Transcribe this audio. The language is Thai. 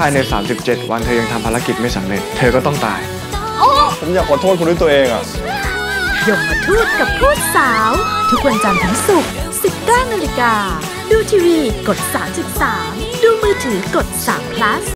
ภายใน 37 วันเธอยังทำภารกิจไม่สำเร็จ เธอก็ต้องตาย ผมอยากขอโทษคุณด้วยตัวเองอะยมมาทูตกับผู้สาว ทุกวันจันทร์ถึงศุกร์19นาฬิกา ดูทีวีกด 33 ดูมือถือกด3 plus